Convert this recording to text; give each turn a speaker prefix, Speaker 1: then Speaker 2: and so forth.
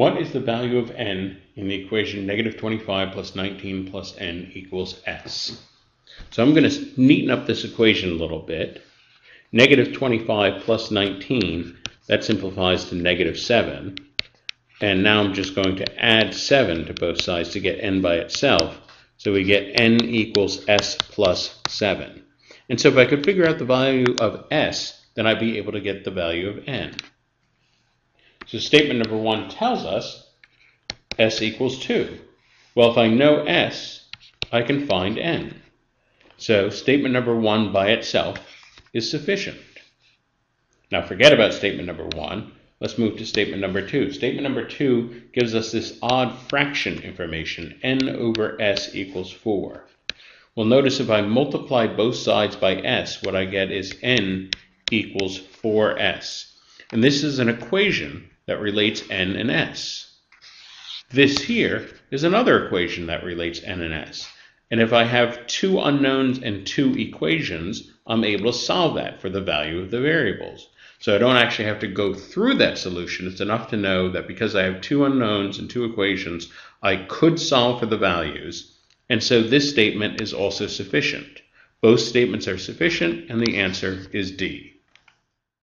Speaker 1: What is the value of n in the equation negative 25 plus 19 plus n equals s? So I'm going to neaten up this equation a little bit. Negative 25 plus 19, that simplifies to negative 7. And now I'm just going to add 7 to both sides to get n by itself. So we get n equals s plus 7. And so if I could figure out the value of s, then I'd be able to get the value of n. So statement number one tells us s equals 2. Well, if I know s, I can find n. So statement number one by itself is sufficient. Now forget about statement number one. Let's move to statement number two. Statement number two gives us this odd fraction information, n over s equals 4. Well, notice if I multiply both sides by s, what I get is n equals 4s. And this is an equation that relates n and s. This here is another equation that relates n and s. And if I have two unknowns and two equations, I'm able to solve that for the value of the variables. So I don't actually have to go through that solution. It's enough to know that because I have two unknowns and two equations, I could solve for the values. And so this statement is also sufficient. Both statements are sufficient, and the answer is D.